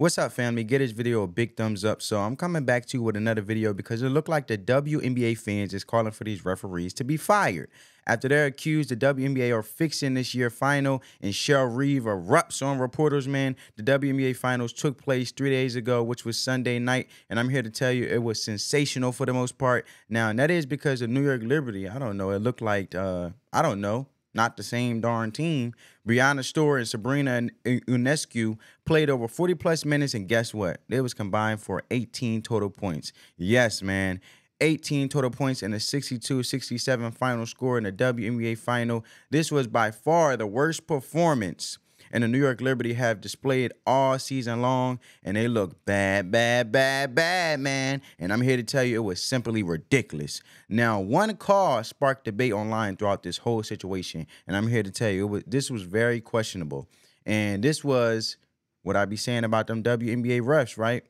What's up, family? Get this video a big thumbs up. So I'm coming back to you with another video because it looked like the WNBA fans is calling for these referees to be fired. After they're accused the WNBA are fixing this year final and Cheryl Reeve erupts on reporters, man. The WNBA finals took place three days ago, which was Sunday night. And I'm here to tell you it was sensational for the most part. Now, and that is because of New York Liberty. I don't know. It looked like, uh, I don't know not the same darn team. Breanna Stewart and Sabrina Ionescu played over 40 plus minutes, and guess what? They was combined for 18 total points. Yes, man. 18 total points and a 62-67 final score in the WNBA final. This was by far the worst performance and the New York Liberty have displayed all season long, and they look bad, bad, bad, bad, man. And I'm here to tell you it was simply ridiculous. Now, one call sparked debate online throughout this whole situation, and I'm here to tell you was, this was very questionable. And this was what I'd be saying about them WNBA refs, right?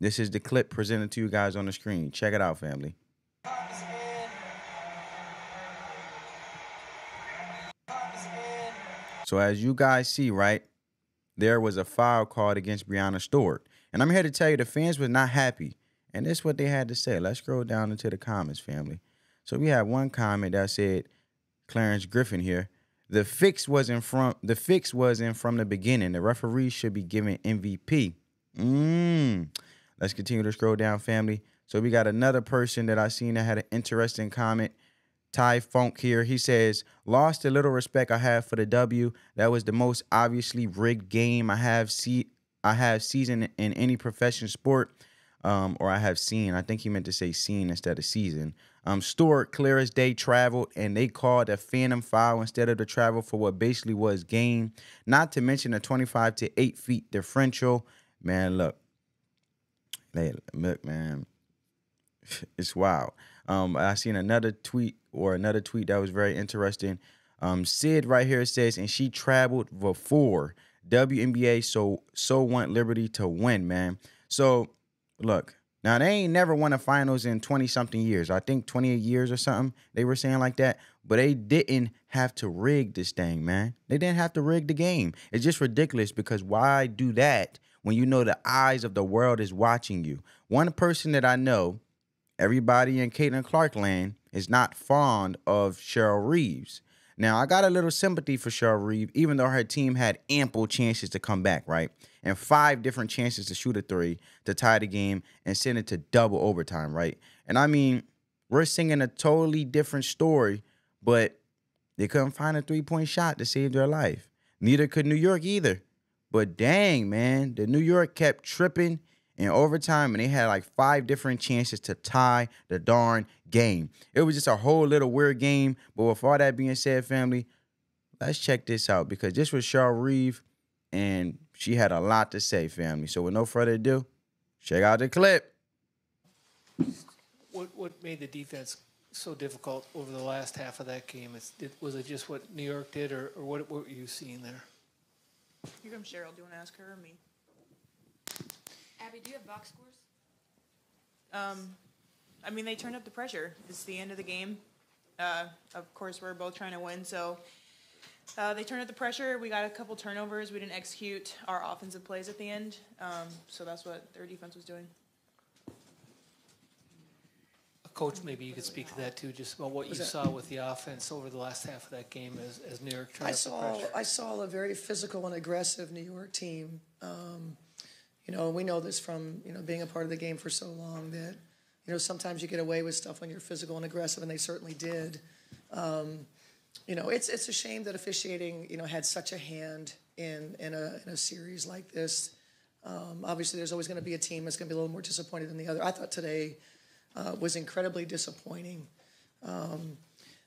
This is the clip presented to you guys on the screen. Check it out, family. So as you guys see, right, there was a foul called against Breanna Stewart. And I'm here to tell you the fans were not happy. And this is what they had to say. Let's scroll down into the comments, family. So we have one comment that said, Clarence Griffin here. The fix wasn't from the fix wasn't from the beginning. The referee should be given MVP. Mm. Let's continue to scroll down, family. So we got another person that I seen that had an interesting comment. Ty Funk here. He says, lost the little respect I have for the W. That was the most obviously rigged game I have see I have season in any professional sport. Um, or I have seen. I think he meant to say seen instead of season. Um, Stewart, clear as day, traveled, and they called a phantom foul instead of the travel for what basically was game. Not to mention a 25 to 8 feet differential. Man, look. Look, man. It's wild. Um, I seen another tweet or another tweet that was very interesting. Um, Sid right here says, and she traveled before WNBA, so so want Liberty to win, man. So look, now they ain't never won a finals in 20 something years. I think 28 years or something. They were saying like that, but they didn't have to rig this thing, man. They didn't have to rig the game. It's just ridiculous because why do that when you know the eyes of the world is watching you? One person that I know everybody in Caitlin Clark land is not fond of Cheryl Reeves. Now, I got a little sympathy for Cheryl Reeves, even though her team had ample chances to come back, right? And five different chances to shoot a three to tie the game and send it to double overtime, right? And I mean, we're singing a totally different story, but they couldn't find a three point shot to save their life. Neither could New York either. But dang, man, the New York kept tripping in overtime, and they had like five different chances to tie the darn game. It was just a whole little weird game. But with all that being said, family, let's check this out because this was Cheryl Reeve, and she had a lot to say, family. So with no further ado, check out the clip. What what made the defense so difficult over the last half of that game? Is, it, was it just what New York did, or, or what, what were you seeing there? Here comes Cheryl. Do you want to ask her or me? Abby, do you have box scores? Um, I mean, they turned up the pressure. It's the end of the game. Uh, of course, we're both trying to win, so uh, they turned up the pressure. We got a couple turnovers. We didn't execute our offensive plays at the end, um, so that's what their defense was doing. Coach, maybe you could speak to that too, just about what you saw with the offense over the last half of that game as, as New York turned I up the saw pressure. I saw a very physical and aggressive New York team. Um, you know, we know this from you know being a part of the game for so long that you know sometimes you get away with stuff when you're physical and aggressive, and they certainly did. Um, you know, it's it's a shame that officiating you know had such a hand in in a in a series like this. Um, obviously, there's always going to be a team that's going to be a little more disappointed than the other. I thought today uh, was incredibly disappointing. Um,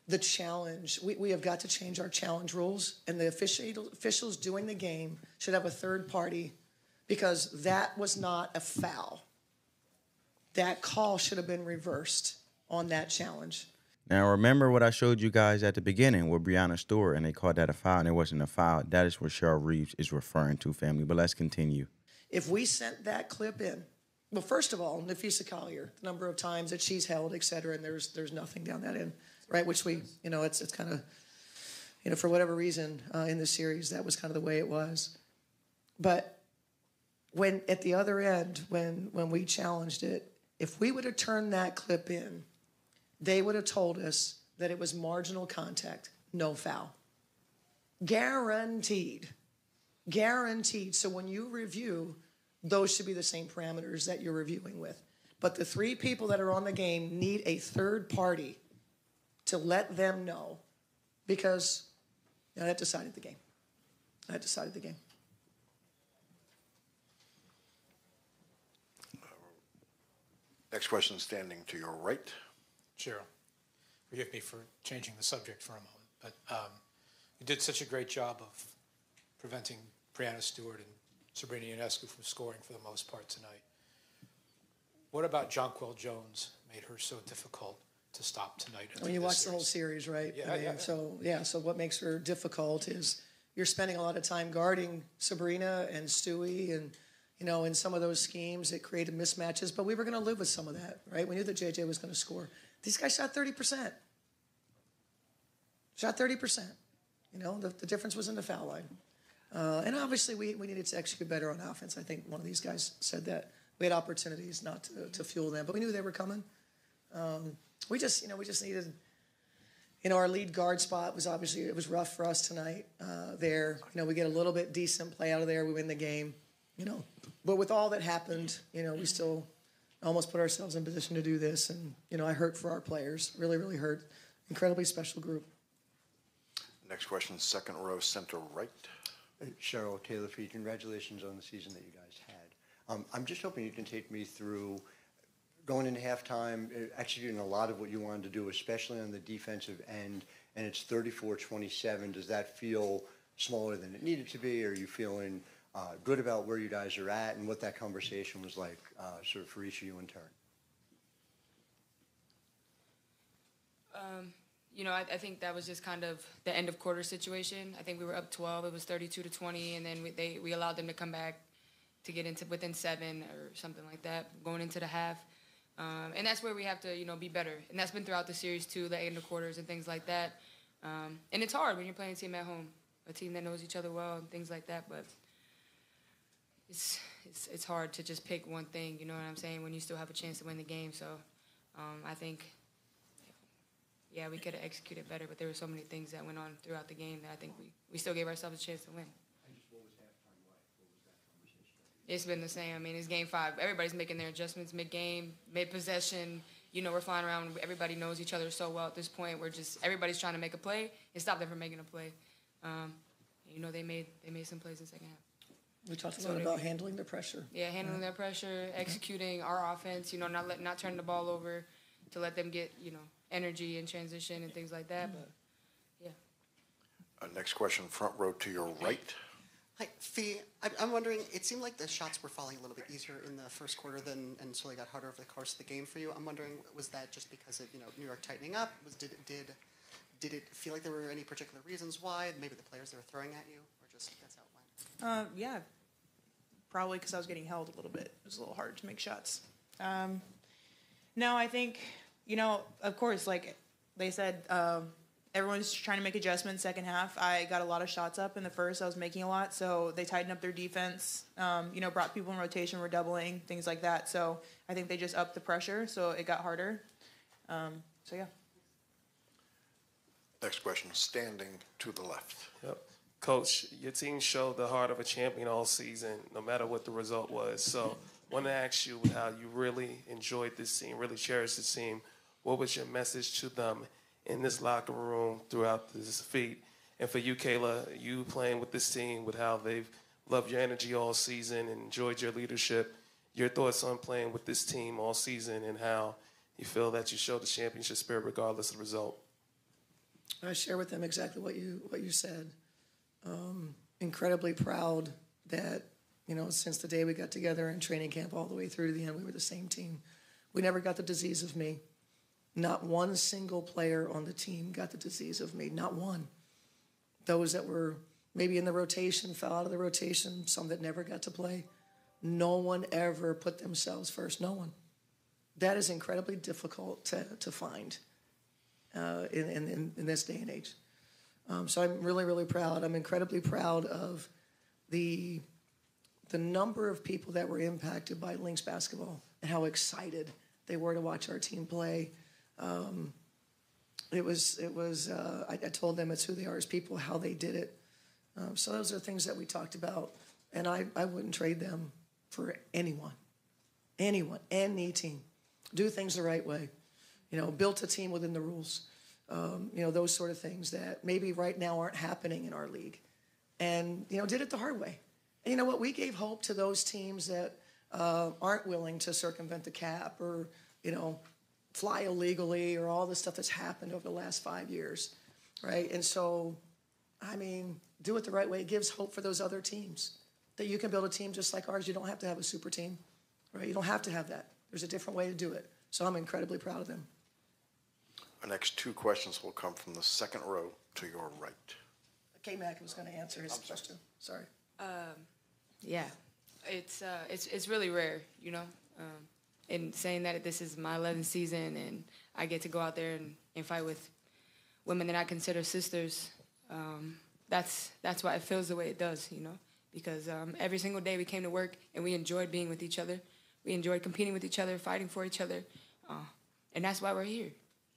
the challenge, we, we have got to change our challenge rules, and the official, officials doing the game should have a third party because that was not a foul. That call should have been reversed on that challenge. Now remember what I showed you guys at the beginning with Breanna Stewart, and they called that a foul, and it wasn't a foul. That is what Cheryl Reeves is referring to, family. But let's continue. If we sent that clip in, well, first of all, Napheesa Collier, the number of times that she's held, et cetera, and there's there's nothing down that end, right? Which we, you know, it's it's kind of, you know, for whatever reason uh, in the series, that was kind of the way it was. But when at the other end, when when we challenged it, if we would have turned that clip in, they would have told us that it was marginal contact, no foul. Guaranteed. Guaranteed. So when you review, those should be the same parameters that you're reviewing with. But the three people that are on the game need a third party to let them know because that decided the game. That decided the game. Next question, standing to your right. Cheryl, forgive me for changing the subject for a moment, but um, you did such a great job of preventing Breanna Stewart and Sabrina Ionescu from scoring for the most part tonight. What about Jonquel Jones made her so difficult to stop tonight? When you this watch the whole series, right? Yeah, I mean, yeah, yeah. So yeah, so what makes her difficult is you're spending a lot of time guarding Sabrina and Stewie, and you know, in some of those schemes, it created mismatches. But we were going to live with some of that, right? We knew that JJ was going to score. These guys shot thirty percent. Shot thirty percent. You know, the, the difference was in the foul line. Uh, and obviously, we, we needed to execute better on offense. I think one of these guys said that we had opportunities not to, to fuel them, but we knew they were coming. Um, we just, you know, we just needed, you know, our lead guard spot was obviously it was rough for us tonight. Uh, there, you know, we get a little bit decent play out of there, we win the game, you know. But with all that happened, you know, we still almost put ourselves in position to do this, and you know, I hurt for our players, really, really hurt. Incredibly special group. Next question, second row, center right. Cheryl Taylor Feed, congratulations on the season that you guys had. Um, I'm just hoping you can take me through going into halftime, uh, executing a lot of what you wanted to do, especially on the defensive end, and it's 34-27. Does that feel smaller than it needed to be? Or are you feeling uh, good about where you guys are at and what that conversation was like, uh, sort of for each of you in turn? You know, I, I think that was just kind of the end of quarter situation. I think we were up 12. It was 32 to 20, and then we, they we allowed them to come back to get into within seven or something like that going into the half. Um, and that's where we have to, you know, be better. And that's been throughout the series too, the end of quarters and things like that. Um, and it's hard when you're playing a team at home, a team that knows each other well and things like that. But it's it's it's hard to just pick one thing. You know what I'm saying? When you still have a chance to win the game. So um, I think yeah, we could have executed better, but there were so many things that went on throughout the game that I think we, we still gave ourselves a chance to win. It's been the same. I mean, it's game five. Everybody's making their adjustments mid game, mid possession. You know, we're flying around. Everybody knows each other so well at this point. We're just everybody's trying to make a play and stop them from making a play. Um, you know, they made they made some plays in the second half. We talked a So lot about handling the pressure. Yeah, handling their pressure, executing our offense. You know, not let not turning the ball over to let them get you know energy and transition and things like that. But yeah. Uh, next question, front row to your right. Hi, Fee. I'm, I'm wondering. It seemed like the shots were falling a little bit easier in the first quarter than, and slowly got harder over the course of the game for you. I'm wondering, was that just because of you know New York tightening up? Was did did did it feel like there were any particular reasons why? Maybe the players they were throwing at you, or just Uh, yeah, probably because I was getting held a little bit. It was a little hard to make shots. Um, no, I think you know, of course, like they said, um, everyone's trying to make adjustments. Second half, I got a lot of shots up in the first. I was making a lot, so they tightened up their defense. Um, you know, brought people in rotation, were doubling things like that. So I think they just upped the pressure, so it got harder. Um, so yeah. Next question, standing to the left. Yep. Coach, your team showed the heart of a champion all season, no matter what the result was. So, want to ask you how you really enjoyed this team, really cherished this team. What was your message to them in this locker room throughout this defeat? And for you, Kayla, you playing with this team, with how they've loved your energy all season and enjoyed your leadership, your thoughts on playing with this team all season and how you feel that you showed the championship spirit regardless of the result. I share with them exactly what you what you said. Um, incredibly proud that you know since the day we got together in training camp all the way through to the end, we were the same team. We never got the disease of me. Not one single player on the team got the disease of me. Not one. Those that were maybe in the rotation fell out of the rotation. Some that never got to play. No one ever put themselves first. No one. That is incredibly difficult to, to find uh, in, in, in this day and age. Um, so I'm really, really proud. I'm incredibly proud of the the number of people that were impacted by Lynx basketball and how excited they were to watch our team play. Um, it was, it was. Uh, I, I, told them it's who they are as people, how they did it. Um, so those are things that we talked about, and I, I wouldn't trade them for anyone, anyone, any team. Do things the right way. You know, built a team within the rules. Um, you know, those sort of things that maybe right now aren't happening in our league, and you know, did it the hard way. And you know what? We gave hope to those teams that uh, aren't willing to circumvent the cap or, you know, fly illegally or all the stuff that's happened over the last five years, right? And so, I mean, do it the right way. It gives hope for those other teams that you can build a team just like ours. You don't have to have a super team, right? You don't have to have that. There's a different way to do it. So I'm incredibly proud of them. Our next two questions will come from the second row to your right. K Mac was going to answer his question. Sorry. Um, yeah, it's uh, it's it's really rare, you know. Um, and saying that this is my 11th season and I get to go out there and, and fight with women that I consider sisters, um, that's that's why it feels the way it does, you know. Because um, every single day we came to work and we enjoyed being with each other. We enjoyed competing with each other, fighting for each other, uh, and that's why we're here.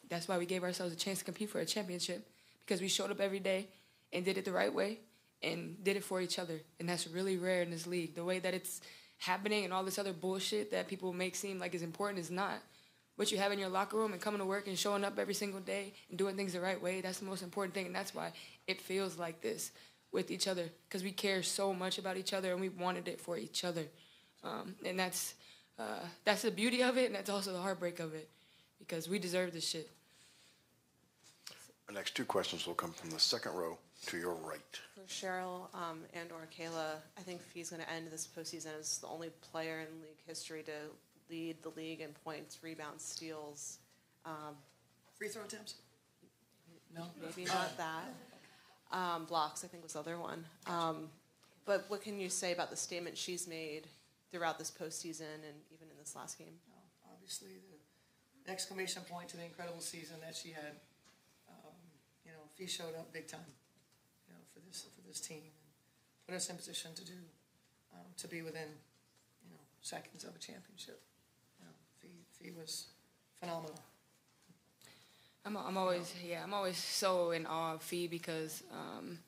That's why we gave ourselves a chance to compete for a championship because we showed up every day and did it the right way and did it for each other. And that's really rare in this league. The way that it's happening and all this other bullshit that people make seem like is important is not. What you have in your locker room and coming to work and showing up every single day and doing things the right way, that's the most important thing. And that's why it feels like this with each other because we care so much about each other and we wanted it for each other. Um, and that's, uh, that's the beauty of it and that's also the heartbreak of it because we deserve this shit. Our next two questions will come from the second row to your right. For Cheryl um, and or Kayla, I think Fee's going to end this postseason as the only player in league history to lead the league in points, rebounds, steals. Um, Free throw attempts? No, maybe not that. Um, blocks, I think, was the other one. Um, but what can you say about the statement she's made throughout this postseason and even in this last game? obviously, the exclamation point to the incredible season that she had he showed up big time, you know, for this for this team and put us in position to do um, to be within, you know, seconds of a championship. You know, Fee, Fee was phenomenal. I'm, I'm always yeah I'm always so in awe of Fee because um,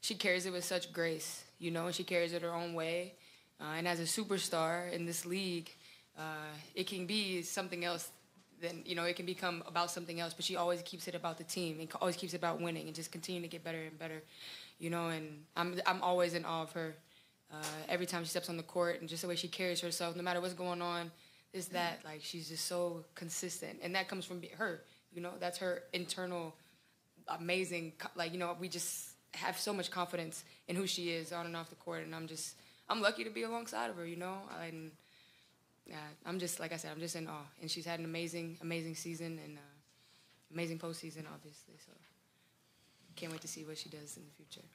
she carries it with such grace, you know, and she carries it her own way. Uh, and as a superstar in this league, uh, it can be something else then you know it can become about something else. But she always keeps it about the team and always keeps it about winning and just continue to get better and better, you know. And I'm I'm always in awe of her. Uh, every time she steps on the court and just the way she carries herself, no matter what's going on, is that like she's just so consistent, and that comes from her. You know, that's her internal, amazing. Like you know, we just have so much confidence in who she is on and off the court, and I'm just I'm lucky to be alongside of her. You know, and yeah, I'm just like I said, I'm just in awe. And she's had an amazing, amazing season and uh, amazing postseason, obviously. So can't wait to see what she does in the future.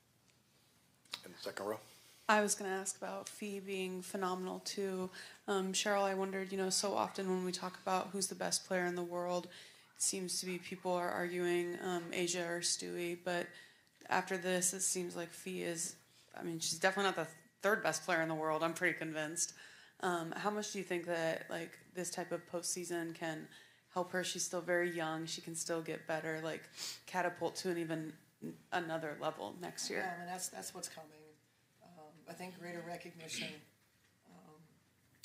In the second row. I was going to ask about Fee being phenomenal too. Um, Cheryl, I wondered, you know, so often when we talk about who's the best player in the world, it seems to be people are arguing um, A'ja or Stewie, but after this, it seems like Fee is. I mean, she's definitely not the third best player in the world. I'm pretty convinced. Um, how much do you think that like this type of postseason can help her? She's still very young. She can still get better, like catapult to an even another level next year. Yeah, I mean that's that's what's coming. Um, I think greater recognition. Um,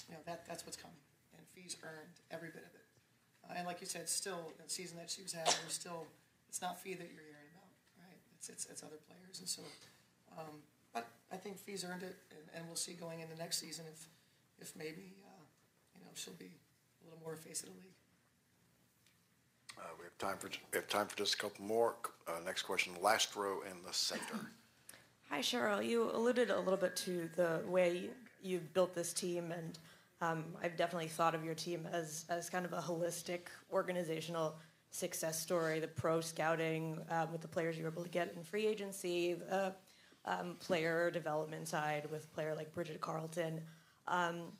you know that that's what's coming, and Fee's earned every bit of it. Uh, and like you said, still the season that she was having, there's still it's not Fee that you're hearing about, right? It's it's, it's other players, and so. Um, but I think Fee's earned it, and, and we'll see going into next season if if maybe, uh, you know, she'll be a little more face of the league. Uh, we have time for we have time for just a couple more. Uh, next question, last row in the center. Hi, Cheryl. You alluded a little bit to the way you've built this team, and um, I've definitely thought of your team as as kind of a holistic organizational success story. The pro scouting um, with the players you were able to get in free agency, the um, player development side with a player like Bridget Carleton. Um,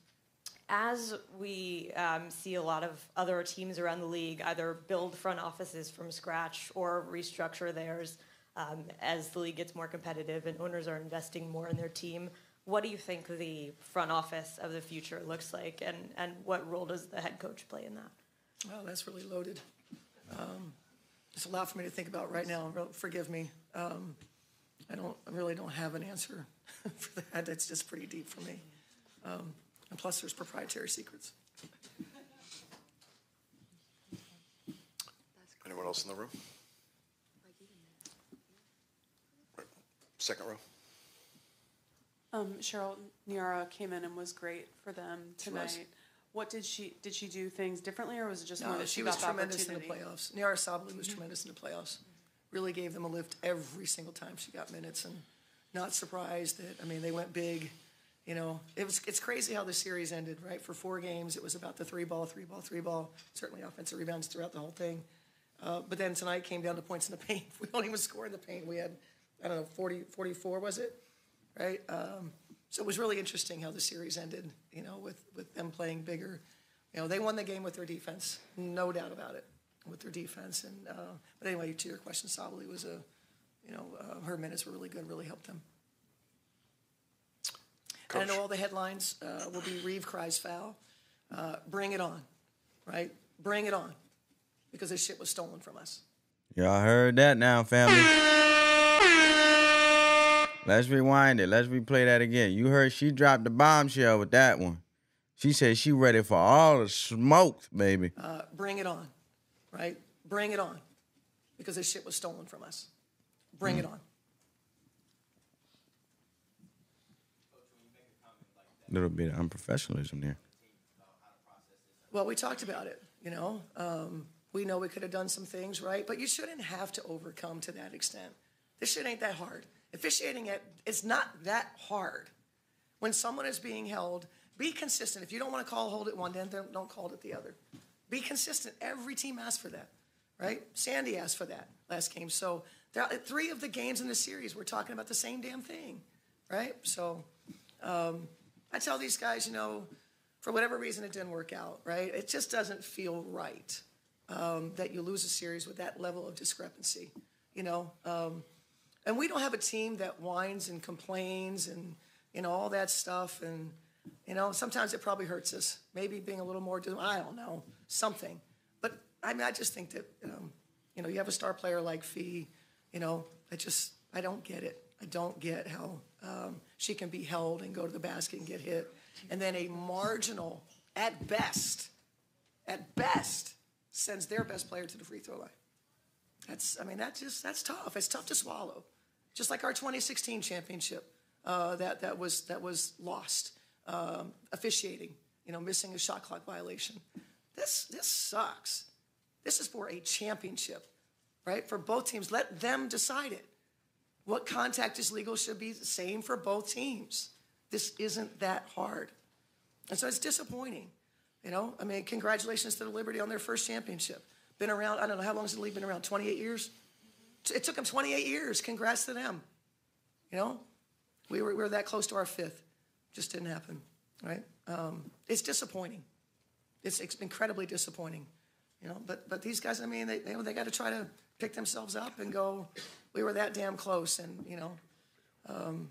as we um, see a lot of other teams around the league either build front offices from scratch or restructure theirs um, as the league gets more competitive and owners are investing more in their team, what do you think the front office of the future looks like, and, and what role does the head coach play in that? Well, that's really loaded. Um, It's a lot for me to think about right now. Forgive me. Um, I don't, I really don't have an answer for that. It's just pretty deep for me. Um, And plus, there's proprietary secrets. Anyone else in the room? Second row. Um, Cheryl Nyara came in and was great for them She tonight. What did she, did she do things differently, or was it just more No, that she she was got the tremendous in the playoffs. Nyara Sabally was tremendous in the playoffs. Really gave them a lift every single time she got minutes, and not surprised that I mean they went big. You know, it was it's crazy how the series ended. Right for four games, it was about the three ball, three ball, three ball. Certainly offensive rebounds throughout the whole thing. Uh, but then tonight came down to points in the paint. We don't even score in the paint. We had I don't know 40, 44 was it? Right. Um, so it was really interesting how the series ended. You know, with with them playing bigger. You know, they won the game with their defense, no doubt about it, with their defense. And uh, but anyway, to your question, Sabally was a, you know, uh, her minutes were really good, really helped them. And I know all the headlines uh, will be Reeve cries foul. Uh, bring it on, right? Bring it on, because this shit was stolen from us. Y'all heard that now, family. Let's rewind it. Let's replay that again. You heard she dropped the bombshell with that one. She said she ready for all the smoke, baby. Uh, bring it on, right? Bring it on, because this shit was stolen from us. Bring it on. Little bit of unprofessionalism there. Well, we talked about it, you know. Um, we know we could have done some things, right? But you shouldn't have to overcome to that extent. This shit ain't that hard. Officiating it, it's not that hard. When someone is being held, be consistent. If you don't want to call hold it one then don't call it the other. Be consistent. Every team asked for that, right? Sandy asked for that last game. So there, three of the games in the series, we're talking about the same damn thing, right? So um, I tell these guys, you know, for whatever reason it didn't work out, right? It just doesn't feel right um, that you lose a series with that level of discrepancy, you know. Um, and we don't have a team that whines and complains and you know all that stuff. And you know sometimes it probably hurts us. Maybe being a little more, I don't know, something. But I mean, I just think that um, you know you have a star player like Fee. You know, I just I don't get it. I don't get how um, she can be held and go to the basket and get hit, and then a marginal, at best, at best, sends their best player to the free throw line. That's, I mean, that's just, that's tough. It's tough to swallow. Just like our 2016 championship uh, that, that, was, that was lost, um, officiating, you know, missing a shot clock violation. This, this sucks. This is for a championship, right? For both teams. Let them decide it. What contact is legal should be the same for both teams. This isn't that hard. And so it's disappointing. You know, I mean, congratulations to the Liberty on their first championship. Been around, I don't know, how long has the league been around? 28 years? It took them 28 years. Congrats to them. You know, we were, we were that close to our fifth. Just didn't happen, right? Um, it's disappointing. It's ex- incredibly disappointing. You know, but but these guys, I mean, they they, they got to try to pick themselves up and go. We were that damn close, and you know, um,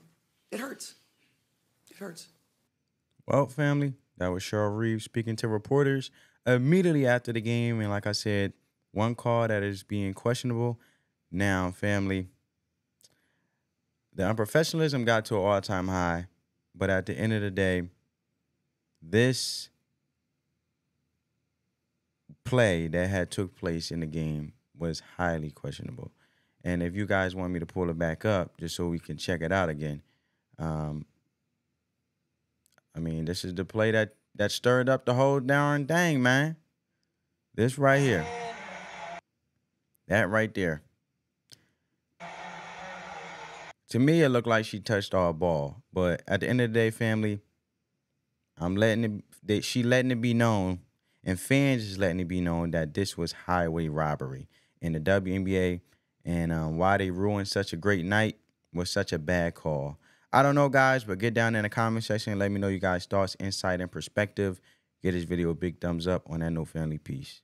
it hurts. It hurts. Well, family, that was Cheryl Reeves speaking to reporters immediately after the game. And like I said, one call that is being questionable. Now, family, the unprofessionalism got to an all time high. But at the end of the day, this play that had took place in the game was highly questionable. And if you guys want me to pull it back up just so we can check it out again, um, I mean, this is the play that that stirred up the whole darn thing, man. This right here. That right there. To me, it looked like she touched our ball, but at the end of the day, family, I'm letting it. That she letting it be known, and fans is letting it be known that this was highway robbery in the WNBA, and um, why they ruined such a great night was such a bad call. I don't know, guys, but get down in the comment section and let me know you guys' thoughts, insight, and perspective. Get this video a big thumbs up on that no family piece.